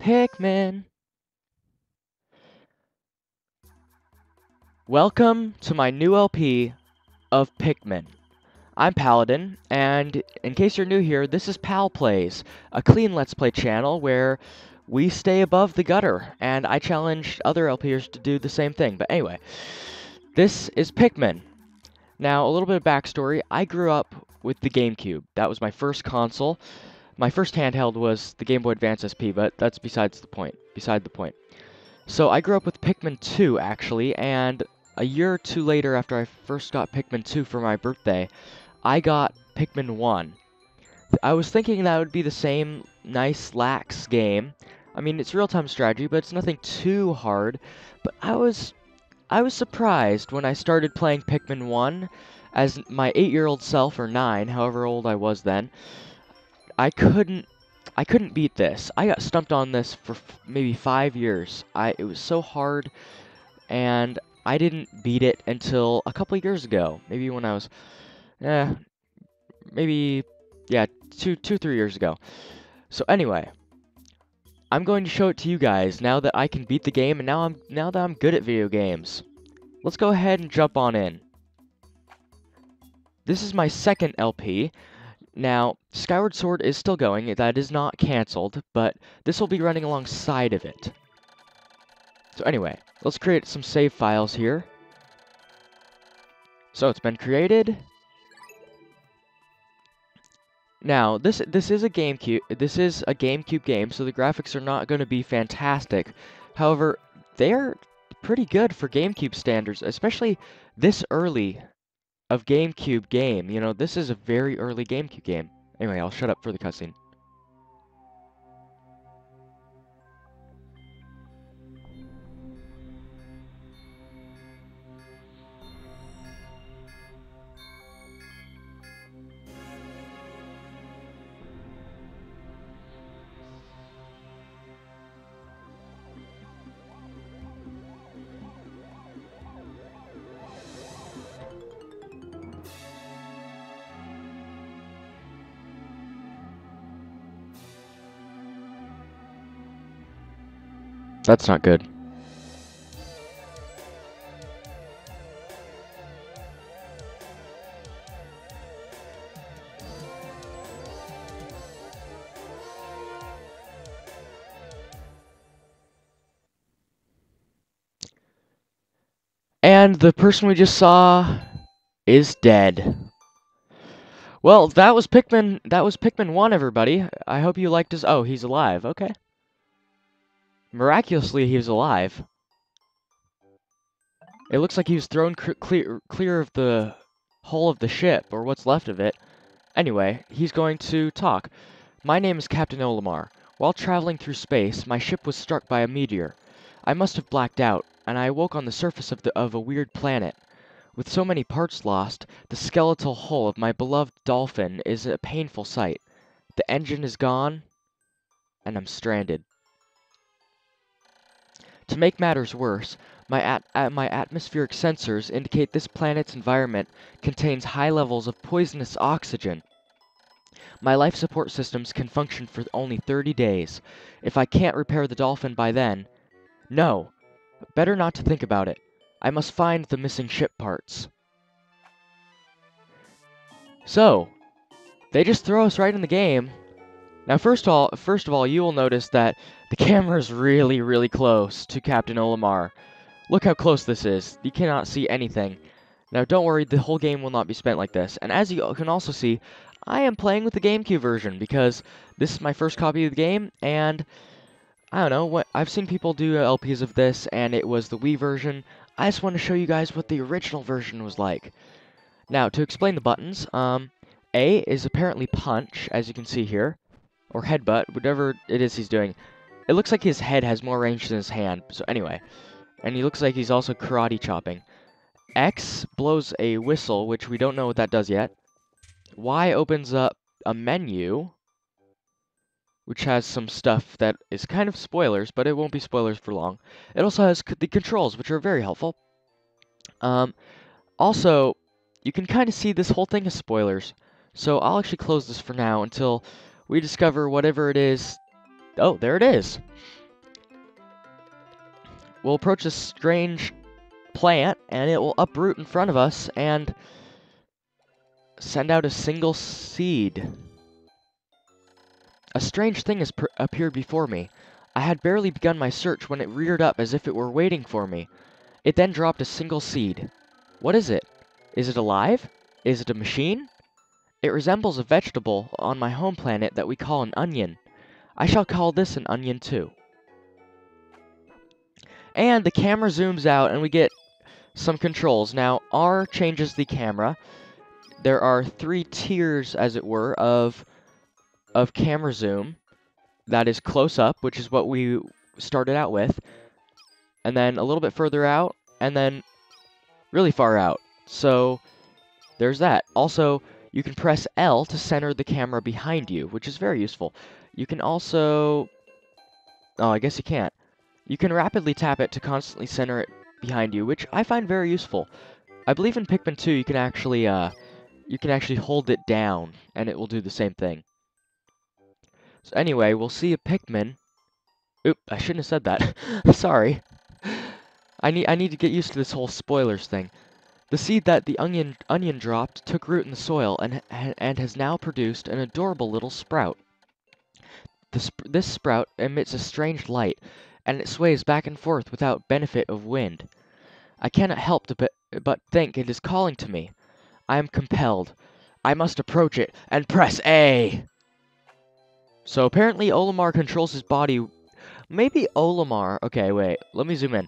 Pikmin. Welcome to my new LP of Pikmin. I'm Paladin, and in case you're new here, this is Pal Plays, a clean Let's Play channel where we stay above the gutter, and I challenge other LPers to do the same thing. But anyway, this is Pikmin. Now, a little bit of backstory. I grew up with the GameCube. That was my first console. My first handheld was the Game Boy Advance SP, but that's besides the point. Beside the point. So I grew up with Pikmin 2, actually, and a year or two later after I first got Pikmin 2 for my birthday, I got Pikmin 1. I was thinking that would be the same nice, lax game. I mean, it's real-time strategy, but it's nothing too hard. But I was, I was surprised when I started playing Pikmin 1 as my eight-year-old self, or nine, however old I was then. I couldn't I couldn't beat this. I got stumped on this for maybe five years. I it was so hard, and I didn't beat it until a couple years ago. Maybe when I was, eh, maybe yeah, two two three years ago. So anyway, I'm going to show it to you guys now that I can beat the game, and now I'm now that I'm good at video games. Let's go ahead and jump on in. This is my second LP. Now, Skyward Sword is still going, that is not cancelled, but this will be running alongside of it. So anyway, let's create some save files here. So it's been created. Now, this this is a GameCube this is a GameCube game, so the graphics are not going to be fantastic. However, they're pretty good for GameCube standards, especially this early of GameCube game. You know, this is a very early GameCube game. Anyway, I'll shut up for the cutscene. That's not good. And the person we just saw is dead. Well, that was Pikmin, that was Pikmin 1, everybody. I hope you liked his- oh, he's alive, okay. Miraculously, he was alive. It looks like he was thrown clear, clear of the hull of the ship, or what's left of it. Anyway, he's going to talk. My name is Captain Olimar. While traveling through space, my ship was struck by a meteor. I must have blacked out, and I awoke on the surface of, the, of a weird planet. With so many parts lost, the skeletal hull of my beloved dolphin is a painful sight. The engine is gone, and I'm stranded. To make matters worse, my, at at my atmospheric sensors indicate this planet's environment contains high levels of poisonous oxygen. My life support systems can function for only 30 days. If I can't repair the dolphin by then... No! Better not to think about it. I must find the missing ship parts. So, they just throw us right in the game. Now, first of all, first of all, you will notice that the camera is really, really close to Captain Olimar. Look how close this is. You cannot see anything. Now, don't worry, the whole game will not be spent like this. And as you can also see, I am playing with the GameCube version because this is my first copy of the game, and I don't know, what I've seen people do LPs of this, and it was the Wii version. I just want to show you guys what the original version was like. Now, to explain the buttons, um, A is apparently punch, as you can see here or headbutt, whatever it is he's doing. It looks like his head has more range than his hand, so anyway. And he looks like he's also karate chopping. X blows a whistle, which we don't know what that does yet. Y opens up a menu, which has some stuff that is kind of spoilers, but it won't be spoilers for long. It also has the controls, which are very helpful. Um, also, you can kind of see this whole thing as spoilers. So I'll actually close this for now until we discover whatever it is Oh, there it is. We'll approach a strange plant, and it will uproot in front of us and send out a single seed. A strange thing has appeared before me. I had barely begun my search when it reared up as if it were waiting for me. It then dropped a single seed. What is it? Is it alive? Is it a machine? It resembles a vegetable on my home planet that we call an onion. I shall call this an onion too. And the camera zooms out and we get some controls. Now, R changes the camera. There are three tiers, as it were, of, of camera zoom. That is close up, which is what we started out with. And then a little bit further out, and then really far out. So, there's that. Also, you can press L to center the camera behind you, which is very useful. You can also... Oh, I guess you can't. You can rapidly tap it to constantly center it behind you, which I find very useful. I believe in Pikmin 2 you can actually, uh, you can actually hold it down, and it will do the same thing. So anyway, we'll see a Pikmin. Oop, I shouldn't have said that. Sorry. I need I need to get used to this whole spoilers thing. The seed that the onion, onion dropped took root in the soil and, and has now produced an adorable little sprout. Sp this sprout emits a strange light, and it sways back and forth without benefit of wind. I cannot help but, but think it is calling to me. I am compelled. I must approach it and press A! So apparently Olimar controls his body. Maybe Olimar... Okay, wait. Let me zoom in.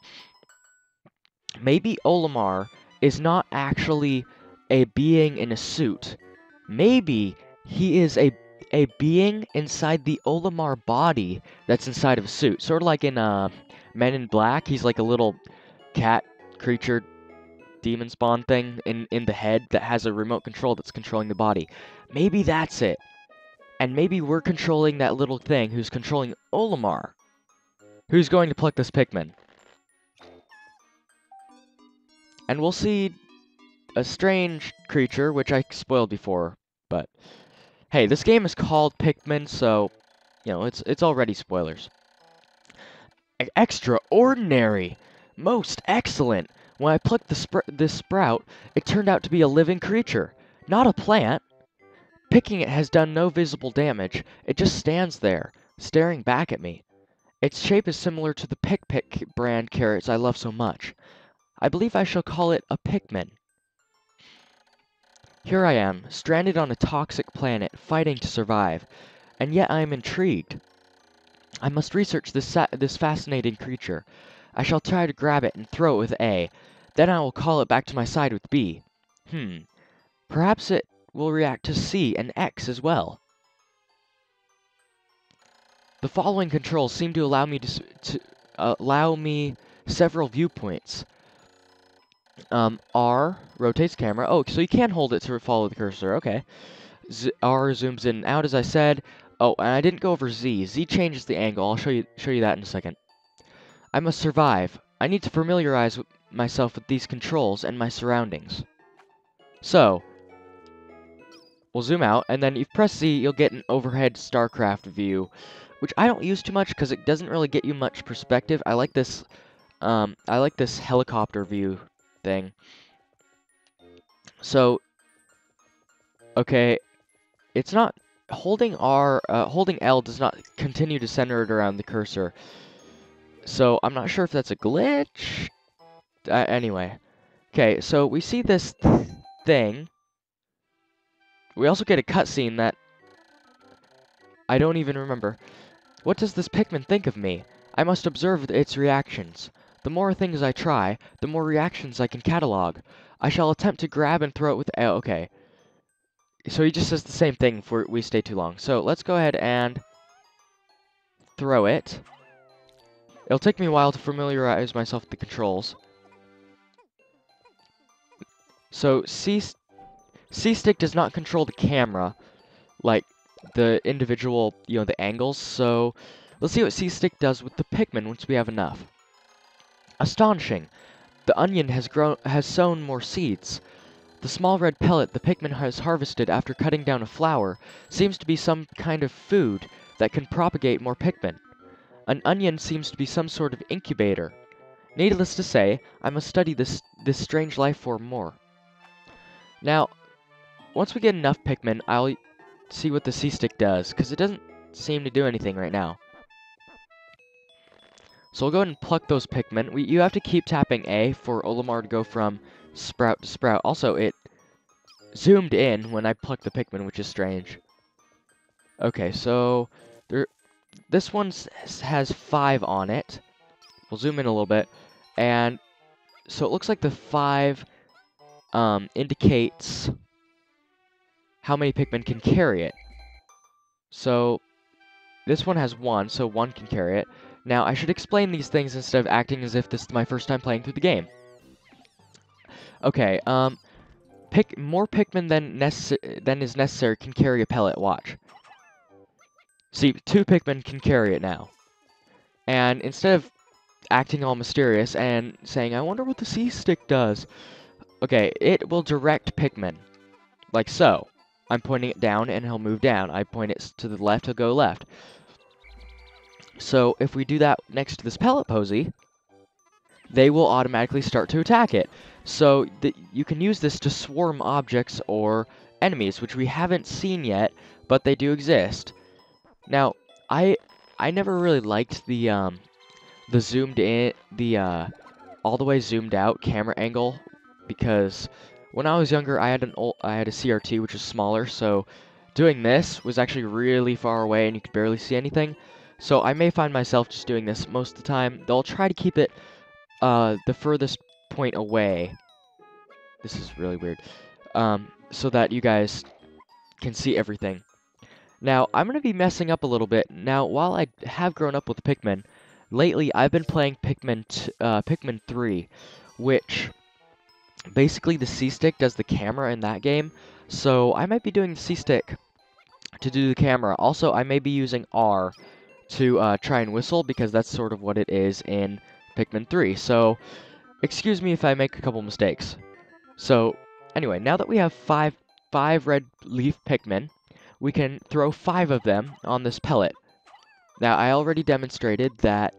Maybe Olimar is not actually a being in a suit. Maybe he is a a being inside the Olimar body that's inside of a suit. Sort of like in uh, Men in Black, he's like a little cat creature demon spawn thing in, in the head that has a remote control that's controlling the body. Maybe that's it. And maybe we're controlling that little thing who's controlling Olimar. Who's going to pluck this Pikmin. And we'll see a strange creature, which I spoiled before, but hey, this game is called Pikmin, so, you know, it's, it's already spoilers. Extraordinary! Most excellent! When I plucked the spr this sprout, it turned out to be a living creature, not a plant. Picking it has done no visible damage, it just stands there, staring back at me. Its shape is similar to the Pikpik brand carrots I love so much. I believe I shall call it a Pikmin. Here I am, stranded on a toxic planet, fighting to survive, and yet I am intrigued. I must research this, this fascinating creature. I shall try to grab it and throw it with A. Then I will call it back to my side with B. Hmm. Perhaps it will react to C and X as well. The following controls seem to allow me to, to uh, allow me several viewpoints. Um, R rotates camera. Oh, so you can hold it to follow the cursor. Okay. Z R zooms in and out, as I said. Oh, and I didn't go over Z. Z changes the angle. I'll show you show you that in a second. I must survive. I need to familiarize myself with these controls and my surroundings. So, we'll zoom out, and then if you press Z, you'll get an overhead StarCraft view, which I don't use too much because it doesn't really get you much perspective. I like this, um, I like this helicopter view thing. So, okay, it's not holding R, uh, holding L does not continue to center it around the cursor. So I'm not sure if that's a glitch. Uh, anyway, okay, so we see this th thing. We also get a cutscene that I don't even remember. What does this Pikmin think of me? I must observe its reactions. The more things I try, the more reactions I can catalog. I shall attempt to grab and throw it with... Oh, okay. So he just says the same thing for we stay too long. So let's go ahead and throw it. It'll take me a while to familiarize myself with the controls. So C, C stick does not control the camera, like the individual, you know, the angles. So let's see what C stick does with the Pikmin once we have enough. Astonishing! The onion has grown has sown more seeds. The small red pellet the Pikmin has harvested after cutting down a flower seems to be some kind of food that can propagate more Pikmin. An onion seems to be some sort of incubator. Needless to say, I must study this, this strange life form more. Now, once we get enough Pikmin, I'll see what the C-Stick does, because it doesn't seem to do anything right now. So we'll go ahead and pluck those Pikmin. We, you have to keep tapping A for Olimar to go from sprout to sprout. Also, it zoomed in when I plucked the Pikmin, which is strange. Okay, so there, this one has five on it. We'll zoom in a little bit. And so it looks like the five um, indicates how many Pikmin can carry it. So this one has one, so one can carry it. Now, I should explain these things instead of acting as if this is my first time playing through the game. Okay, um, pick more Pikmin than, than is necessary can carry a pellet. Watch. See, two Pikmin can carry it now. And instead of acting all mysterious and saying, I wonder what the C-Stick does, okay, it will direct Pikmin. Like so. I'm pointing it down and he'll move down. I point it to the left, he'll go left. So if we do that next to this pellet posy, they will automatically start to attack it. So you can use this to swarm objects or enemies, which we haven't seen yet, but they do exist. Now, I I never really liked the um the zoomed in the uh all the way zoomed out camera angle because when I was younger, I had an old, I had a CRT which is smaller, so doing this was actually really far away and you could barely see anything. So I may find myself just doing this most of the time. They'll try to keep it uh, the furthest point away. This is really weird. Um, so that you guys can see everything. Now, I'm going to be messing up a little bit. Now, while I have grown up with Pikmin, lately I've been playing Pikmin, uh, Pikmin 3, which basically the C-Stick does the camera in that game. So I might be doing the C-Stick to do the camera. Also, I may be using R to uh, try and whistle because that's sort of what it is in Pikmin 3. So, excuse me if I make a couple mistakes. So, anyway, now that we have five, five red leaf Pikmin, we can throw five of them on this pellet. Now, I already demonstrated that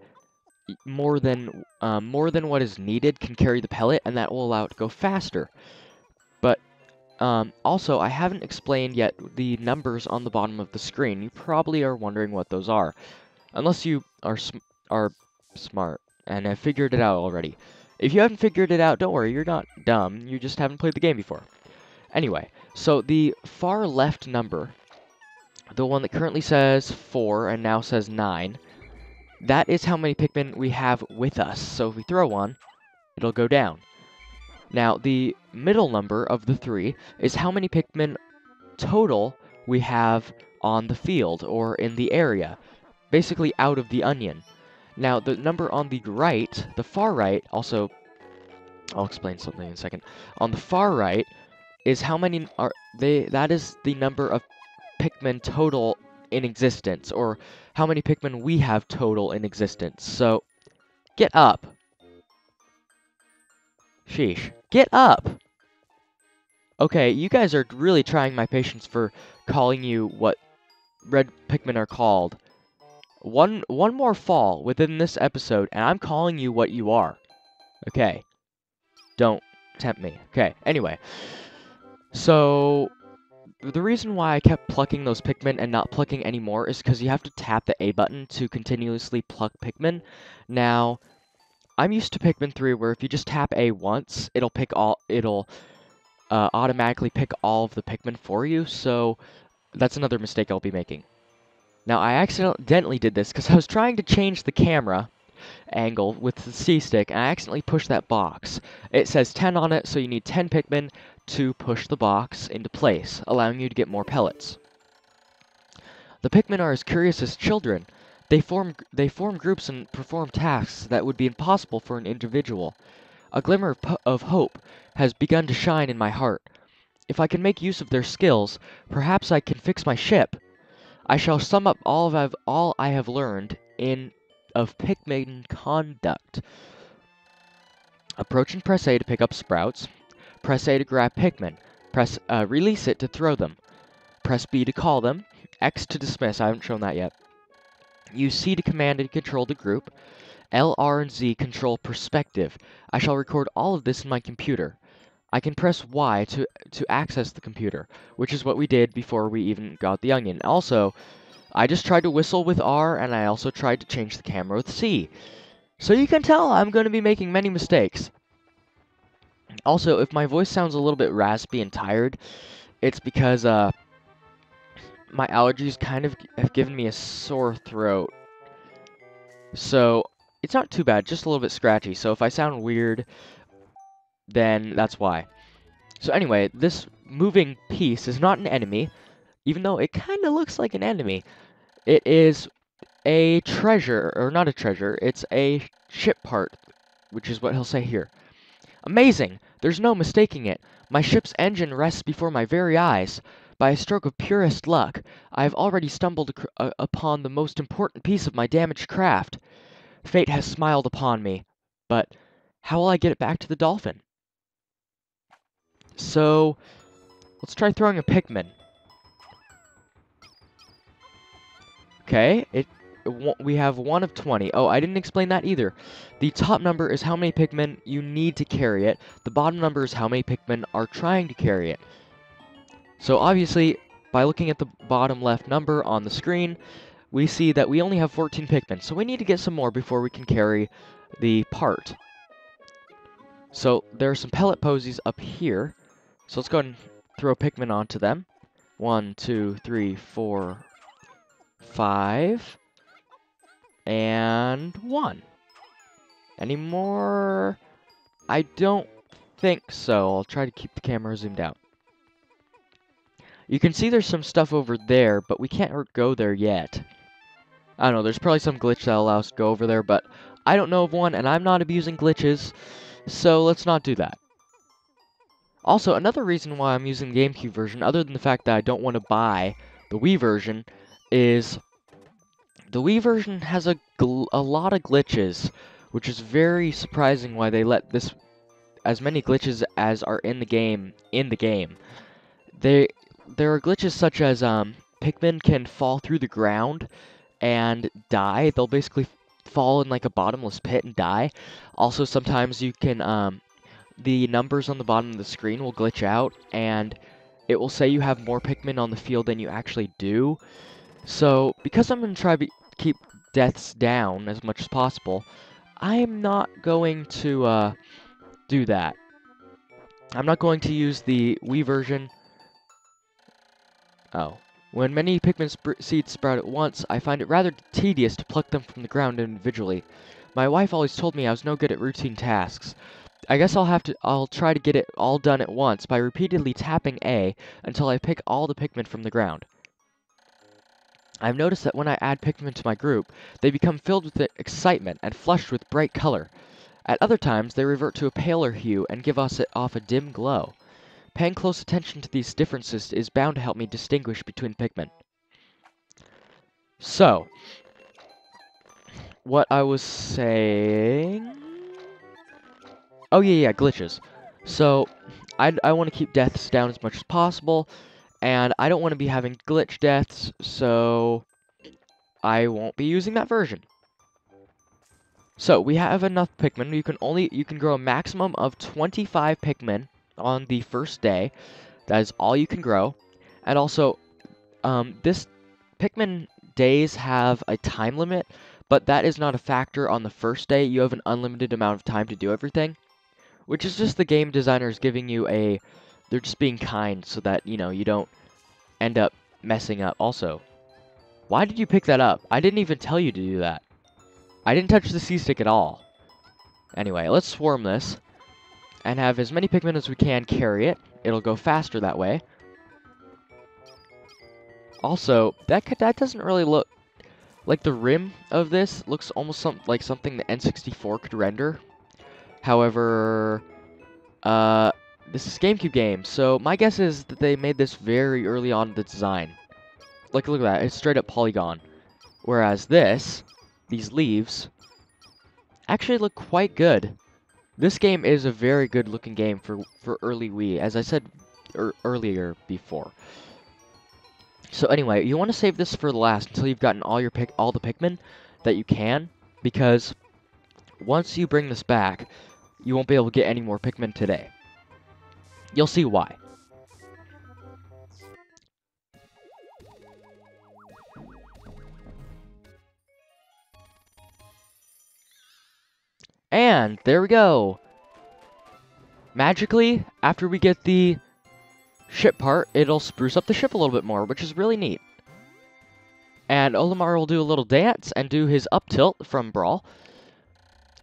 more than um, more than what is needed can carry the pellet, and that will allow it to go faster. But um, also, I haven't explained yet the numbers on the bottom of the screen. You probably are wondering what those are, unless you are sm are smart and have figured it out already. If you haven't figured it out, don't worry, you're not dumb. You just haven't played the game before. Anyway, so the far left number the one that currently says 4 and now says 9, that is how many Pikmin we have with us. So if we throw one, it'll go down. Now, the middle number of the three is how many Pikmin total we have on the field or in the area, basically out of the onion. Now, the number on the right, the far right, also, I'll explain something in a second. On the far right is how many are they, that is the number of Pikmin total in existence, or how many Pikmin we have total in existence. So, get up. Sheesh. Get up! Okay, you guys are really trying my patience for calling you what red Pikmin are called. One, one more fall within this episode, and I'm calling you what you are. Okay. Don't tempt me. Okay, anyway. So, the reason why I kept plucking those Pikmin and not plucking anymore is because you have to tap the A button to continuously pluck Pikmin. Now, I'm used to Pikmin 3 where if you just tap A once, it'll pick all, it'll uh, automatically pick all of the Pikmin for you, so that's another mistake I'll be making. Now, I accidentally did this because I was trying to change the camera angle with the C-stick, and I accidentally pushed that box. It says 10 on it, so you need 10 Pikmin to push the box into place, allowing you to get more pellets. The Pikmin are as curious as children. They form, they form groups and perform tasks that would be impossible for an individual. A glimmer of, of hope has begun to shine in my heart. If I can make use of their skills, perhaps I can fix my ship. I shall sum up all, of all I have learned in of Pikmin conduct. Approach and press A to pick up sprouts. Press A to grab Pikmin. Press uh, release it to throw them. Press B to call them. X to dismiss. I haven't shown that yet. Use C to command and control the group. L, R, and Z control perspective. I shall record all of this in my computer. I can press Y to, to access the computer, which is what we did before we even got the onion. Also, I just tried to whistle with R, and I also tried to change the camera with C. So you can tell I'm going to be making many mistakes. Also, if my voice sounds a little bit raspy and tired, it's because uh, my allergies kind of have given me a sore throat. So, it's not too bad, just a little bit scratchy. So if I sound weird, then that's why. So anyway, this moving piece is not an enemy, even though it kind of looks like an enemy. It is a treasure, or not a treasure, it's a ship part, which is what he'll say here. Amazing! There's no mistaking it. My ship's engine rests before my very eyes. By a stroke of purest luck, I have already stumbled uh, upon the most important piece of my damaged craft. Fate has smiled upon me, but how will I get it back to the dolphin? So, let's try throwing a Pikmin. Okay, it, it, we have one of 20. Oh, I didn't explain that either. The top number is how many Pikmin you need to carry it. The bottom number is how many Pikmin are trying to carry it. So obviously, by looking at the bottom left number on the screen, we see that we only have 14 Pikmin, so we need to get some more before we can carry the part. So there are some pellet posies up here. So let's go and throw Pikmin onto them. One, two, three, four, five, and one. Any more? I don't think so. I'll try to keep the camera zoomed out. You can see there's some stuff over there, but we can't go there yet. I don't know, there's probably some glitch that allows us to go over there, but I don't know of one, and I'm not abusing glitches, so let's not do that. Also, another reason why I'm using the GameCube version, other than the fact that I don't want to buy the Wii version, is the Wii version has a, a lot of glitches, which is very surprising why they let this as many glitches as are in the game in the game. They there are glitches such as um, Pikmin can fall through the ground and die. They'll basically fall in like a bottomless pit and die. Also, sometimes you can, um, the numbers on the bottom of the screen will glitch out and it will say you have more Pikmin on the field than you actually do. So, because I'm going to try to keep deaths down as much as possible, I am not going to uh, do that. I'm not going to use the Wii version. Oh. When many Pikmin seeds sprout at once, I find it rather tedious to pluck them from the ground individually. My wife always told me I was no good at routine tasks. I guess I'll have to I'll try to get it all done at once by repeatedly tapping A until I pick all the Pikmin from the ground. I've noticed that when I add Pikmin to my group, they become filled with excitement and flushed with bright color. At other times, they revert to a paler hue and give us off a dim glow. Paying close attention to these differences is bound to help me distinguish between Pikmin. So, what I was saying... Oh, yeah, yeah, glitches. So, I, I want to keep deaths down as much as possible, and I don't want to be having glitch deaths, so I won't be using that version. So, we have enough Pikmin. You can only, you can grow a maximum of 25 Pikmin on the first day. That is all you can grow. And also, um, this Pikmin days have a time limit, but that is not a factor on the first day. You have an unlimited amount of time to do everything, which is just the game designers giving you a, they're just being kind so that, you know, you don't end up messing up. Also, why did you pick that up? I didn't even tell you to do that. I didn't touch the C-stick at all. Anyway, let's swarm this and have as many Pikmin as we can carry it. It'll go faster that way. Also, that that doesn't really look like the rim of this looks almost some, like something the N64 could render. However, uh, this is GameCube game, so my guess is that they made this very early on in the design. Like, look at that, it's straight up polygon. Whereas this, these leaves, actually look quite good. This game is a very good looking game for, for early Wii, as I said er earlier before. So anyway, you want to save this for the last until you've gotten all your pick all the Pikmin that you can, because once you bring this back, you won't be able to get any more Pikmin today. You'll see why. And there we go. Magically, after we get the ship part, it'll spruce up the ship a little bit more, which is really neat. And Olimar will do a little dance and do his up tilt from Brawl.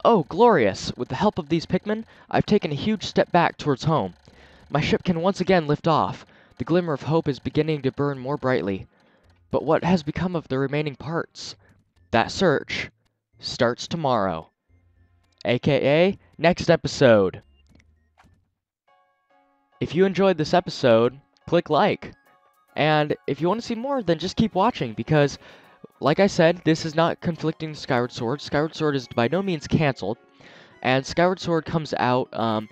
Oh, glorious! With the help of these Pikmin, I've taken a huge step back towards home. My ship can once again lift off. The glimmer of hope is beginning to burn more brightly. But what has become of the remaining parts? That search starts tomorrow. AKA, next episode. If you enjoyed this episode, click like. And if you want to see more, then just keep watching because, like I said, this is not conflicting Skyward Sword. Skyward Sword is by no means canceled. And Skyward Sword comes out um,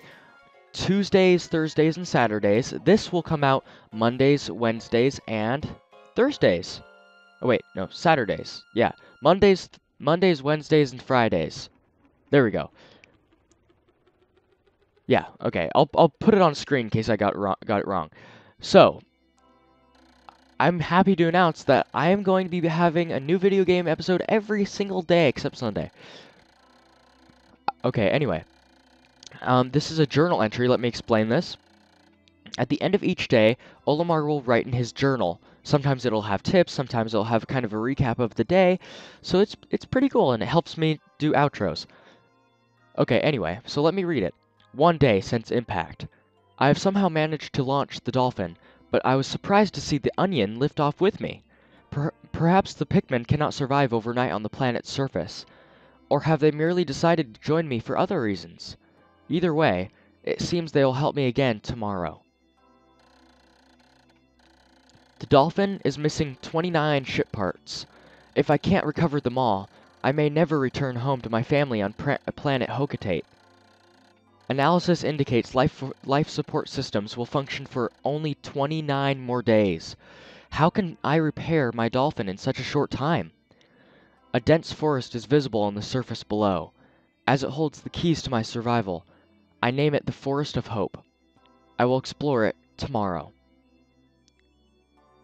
Tuesdays, Thursdays, and Saturdays. This will come out Mondays, Wednesdays, and Thursdays. Oh wait, no, Saturdays. Yeah, Mondays, Mondays, Wednesdays, and Fridays. There we go. Yeah, okay. I'll I'll put it on screen in case I got wrong, got it wrong. So, I'm happy to announce that I am going to be having a new video game episode every single day except Sunday. Okay, anyway. Um, this is a journal entry. Let me explain this. At the end of each day, Olimar will write in his journal. Sometimes it'll have tips, sometimes it'll have kind of a recap of the day. So it's it's pretty cool and it helps me do outros. Okay, anyway, so let me read it. One day since impact. I have somehow managed to launch the Dolphin, but I was surprised to see the Onion lift off with me. Per perhaps the Pikmin cannot survive overnight on the planet's surface. Or have they merely decided to join me for other reasons? Either way, it seems they will help me again tomorrow. The Dolphin is missing 29 ship parts. If I can't recover them all, I may never return home to my family on planet Hocotate. Analysis indicates life, life support systems will function for only 29 more days. How can I repair my dolphin in such a short time? A dense forest is visible on the surface below. As it holds the keys to my survival, I name it the Forest of Hope. I will explore it tomorrow.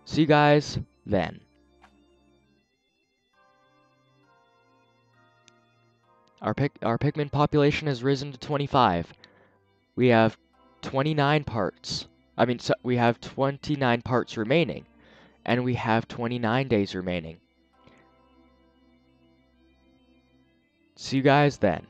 See you guys then. Our, pick, our Pikmin population has risen to 25. We have 29 parts. I mean, so we have 29 parts remaining. And we have 29 days remaining. See you guys then.